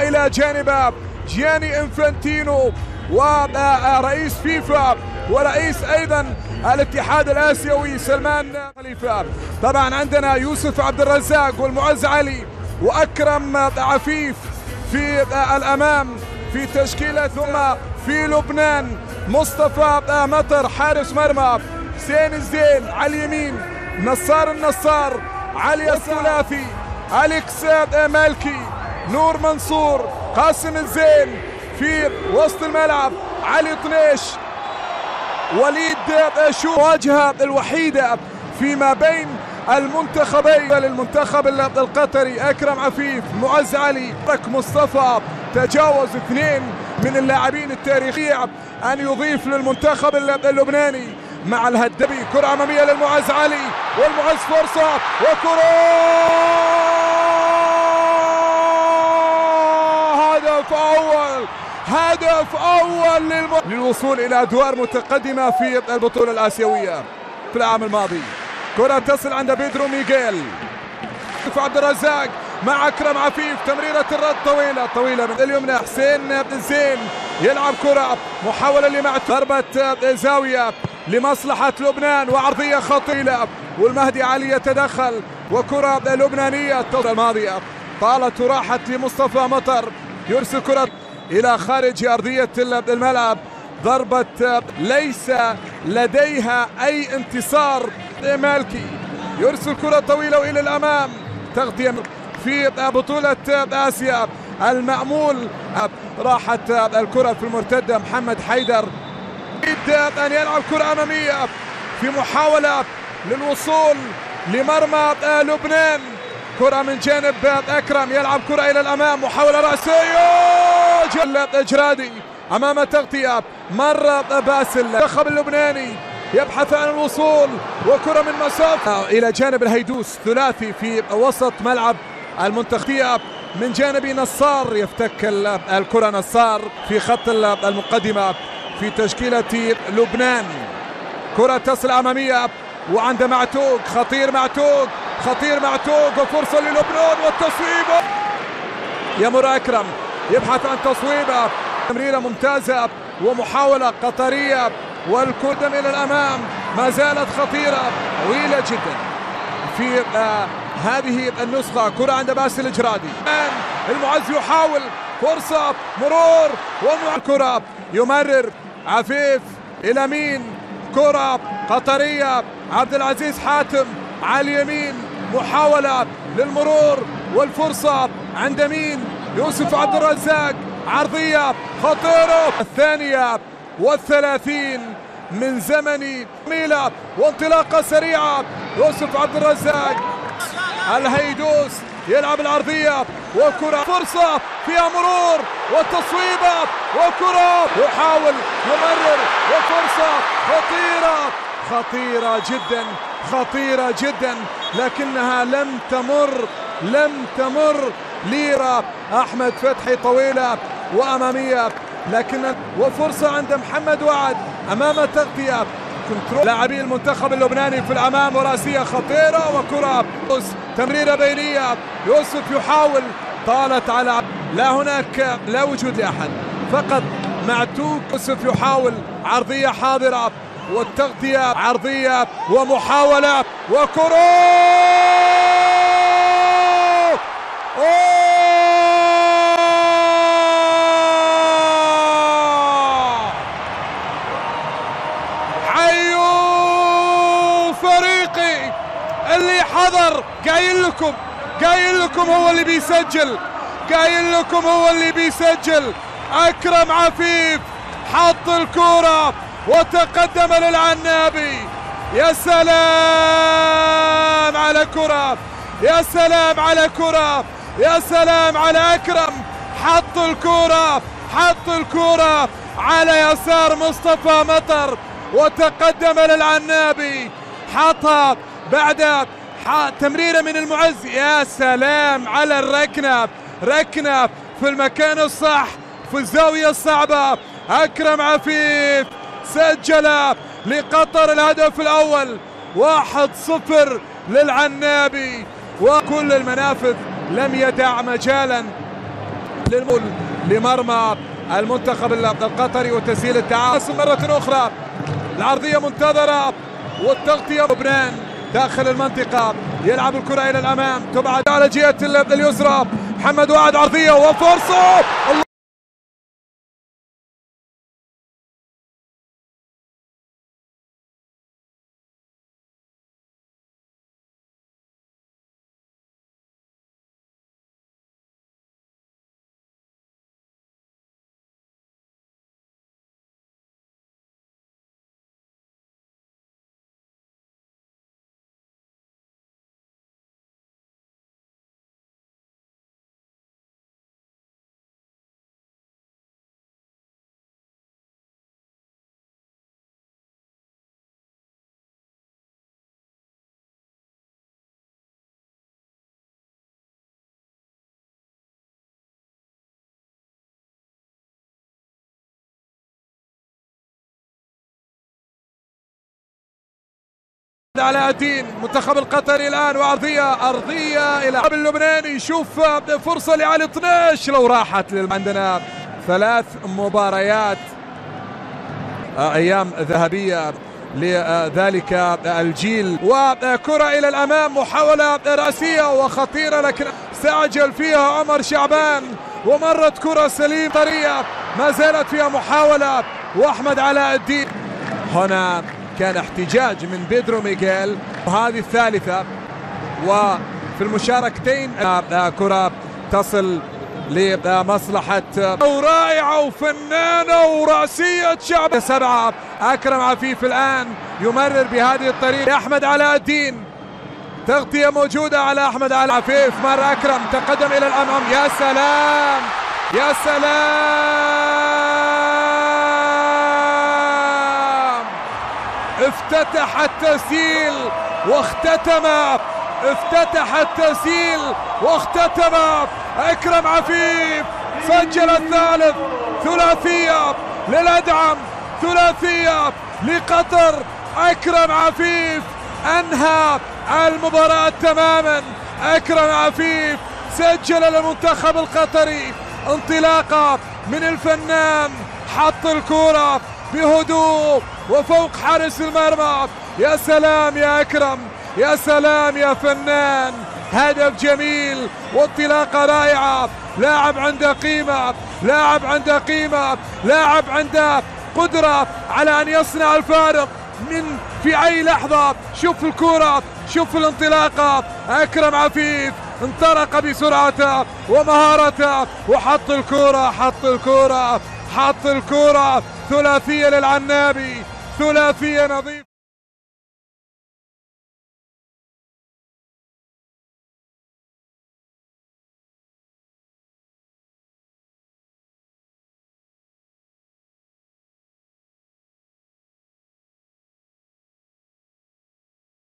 والى جانب جياني انفانتينو ورئيس فيفا ورئيس أيضا الاتحاد الآسيوي سلمان خليفة. طبعا عندنا يوسف عبد الرزاق والمعز علي وأكرم عفيف في الأمام في تشكيلة ثم في لبنان مصطفى مطر حارس مرمى حسين الزين على اليمين نصار النصار علي الثلاثي أليكس مالكي. نور منصور قاسم الزين في وسط الملعب علي طنيش وليد شو واجهة الوحيدة فيما بين المنتخبين للمنتخب القطري أكرم عفيف معز علي مصطفى. تجاوز اثنين من اللاعبين التاريخية أن يضيف للمنتخب اللبناني. مع الهدبي كرة أمامية للمعز علي والمعز فرصة وكرة! هدف أول هدف أول للم... للوصول إلى أدوار متقدمة في البطولة الآسيوية في العام الماضي. كرة تصل عند بيدرو ميغيل. عبد الرزاق مع أكرم عفيف تمريرة الرد طويلة طويلة من اليمنى. حسين بن زين يلعب كرة محاولة لمع ضربة زاوية لمصلحة لبنان وعرضية خطيره والمهدي علي يتدخل وكرة لبنانية. الطاوله الماضية طالت وراحت لمصطفى مطر. يرسل كرة إلى خارج أرضية الملعب. ضربة ليس لديها أي انتصار. مالكي يرسل كرة طويلة والى الأمام. تغطية في بطولة آسيا. المأمول راحت الكرة في المرتدة محمد حيدر. يريد أن يلعب كرة أمامية في محاولة للوصول لمرمى لبنان. كرة من جانب أكرم يلعب كرة إلى الأمام محاولة رأسية جل جرادي أمام تغطية مرة باسل المنتخب اللبناني. يبحث عن الوصول وكرة من مسافة إلى جانب الهيدوس ثلاثي في وسط ملعب المنتخبية. من جانب نصار يفتك الكرة نصار في خط المقدمة في تشكيلة لبنان. كرة تصل أمامية وعند معتوق خطير معتوق. خطير معتوق وفرصة للبنان والتصويب. يمر أكرم يبحث عن تصويبه. تمريرة ممتازة ومحاولة قطرية والقدم إلى الأمام ما زالت خطيرة طويلة جدا. في آه هذه النسخة كرة عند باسل الجرادي المعز يحاول فرصة مرور ومع الكرة يمرر. عفيف إلى مين؟ كرة قطرية. عبد العزيز حاتم على اليمين. محاولة للمرور والفرصة عند مين؟ يوسف عبد الرزاق. عرضية خطيرة. الثانية والثلاثين من زمن ميلا وانطلاقة سريعة. يوسف عبد الرزاق. الهيدوس يلعب العرضية. وكرة. فرصة فيها مرور والتصويبة وكرة. يحاول يمرر. وفرصة خطيرة. خطيرة جدا. خطيرة جدا لكنها لم تمر لم تمر ليرة. أحمد فتحي طويلة وأمامية لكن وفرصة عند محمد وعد أمام تغطية كنترول لاعبي المنتخب اللبناني في الأمام وراسية خطيرة وكرة. تمريرة بينية يوسف يحاول طالت على لا هناك لا وجود لأحد. فقط معتوق يوسف يحاول عرضية حاضرة. والتغطية عرضية ومحاولة وكرة حيوا فريقي اللي حضر قايل لكم قايل لكم هو اللي بيسجل قايل لكم هو اللي بيسجل. أكرم عفيف حط الكوره وتقدم للعنابي. يا سلام على كرة. يا سلام على كرة. يا سلام على أكرم. حط الكورة. حط الكورة على يسار مصطفى مطر. وتقدم للعنابي. حطها بعد تمريرة من المعز. يا سلام على الركنة. ركنة في المكان الصح في الزاوية الصعبة. أكرم عفيف. سجل لقطر الهدف الأول. واحد صفر للعنابي. وكل المنافذ لم يدع مجالا للمول لمرمى المنتخب القطري وتسهيل التعاون. مرة أخرى العرضية منتظرة والتغطية لبنان داخل المنطقة. يلعب الكرة إلى الأمام. تبعد على جهة اليسرى. محمد وعد عرضية وفرصة. علاء الدين. منتخب القطري الآن وأرضية أرضية إلى اللبناني. يشوف فرصة لعلي 12 لو راحت عندنا ثلاث مباريات أيام ذهبية لذلك الجيل. وكرة إلى الأمام محاولة رأسية وخطيرة لكن استعجل فيها عمر شعبان. ومرت كرة سليم طرية ما زالت فيها محاولة. وأحمد علاء الدين. هنا كان احتجاج من بيدرو ميغيل. وهذه الثالثة وفي المشاركتين كرة تصل لمصلحة ورائعة وفنانة ورأسية شعب. سبعة أكرم عفيف الآن يمرر بهذه الطريقة. أحمد علاء الدين تغطية موجودة على أحمد علاء عفيف. مر أكرم تقدم إلى الأمام. يا سلام! يا سلام! افتتح التسجيل واختتم افتتح التسجيل واختتم. اكرم عفيف سجل الثالث ثلاثية للأدعم ثلاثية لقطر. اكرم عفيف أنهى المباراة تماما. اكرم عفيف سجل للمنتخب القطري انطلاقة من الفنان حط الكره بهدوء وفوق حارس المرمى. يا سلام يا أكرم يا سلام يا فنان. هدف جميل وانطلاقة رائعة. لاعب عنده قيمة لاعب عنده قيمة لاعب عنده قدرة على أن يصنع الفارق من في أي لحظة. شوف الكرة شوف الانطلاقة. أكرم عفيف انطلق بسرعته ومهارته وحط الكرة حط الكرة. حط الكرة ثلاثية للعنابي. ثلاثية نظيفة.